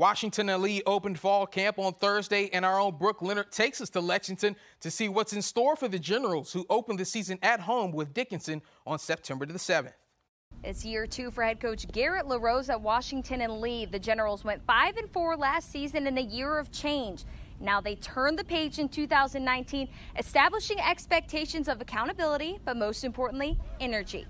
Washington and Lee opened fall camp on Thursday, and our own Brooke Leonard takes us to Lexington to see what's in store for the Generals, who opened the season at home with Dickinson on September the 7th. It's year two for head coach Garrett LeRose at Washington and Lee. The Generals went 5 and 4 last season in a year of change. Now they turn the page in 2019, establishing expectations of accountability, but most importantly, energy.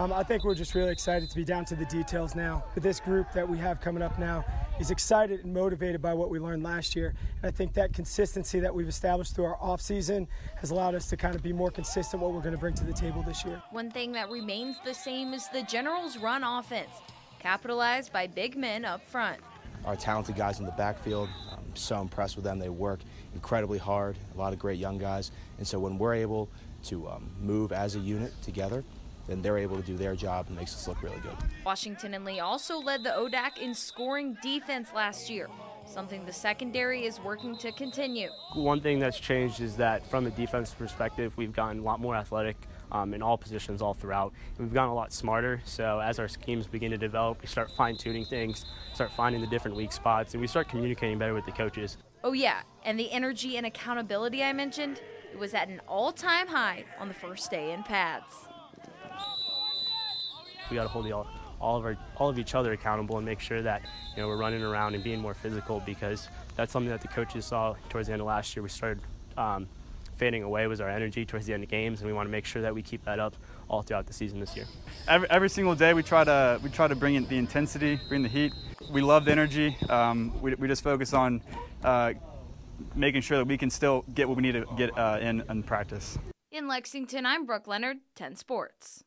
Um, I think we're just really excited to be down to the details now. But this group that we have coming up now is excited and motivated by what we learned last year. And I think that consistency that we've established through our offseason has allowed us to kind of be more consistent what we're going to bring to the table this year. One thing that remains the same is the Generals' run offense, capitalized by big men up front. Our talented guys in the backfield, I'm so impressed with them. They work incredibly hard, a lot of great young guys. And so when we're able to um, move as a unit together, then they're able to do their job and makes us look really good. Washington and Lee also led the ODAC in scoring defense last year, something the secondary is working to continue. One thing that's changed is that from a defense perspective, we've gotten a lot more athletic um, in all positions all throughout. And we've gotten a lot smarter, so as our schemes begin to develop, we start fine-tuning things, start finding the different weak spots, and we start communicating better with the coaches. Oh yeah, and the energy and accountability I mentioned, it was at an all-time high on the first day in pads we got to hold the, all, all of our all of each other accountable and make sure that you know we're running around and being more physical because that's something that the coaches saw towards the end of last year. We started um, fading away was our energy towards the end of games, and we want to make sure that we keep that up all throughout the season this year. Every, every single day, we try to we try to bring in the intensity, bring the heat. We love the energy. Um, we, we just focus on uh, making sure that we can still get what we need to get uh, in in practice. In Lexington, I'm Brooke Leonard, 10 Sports.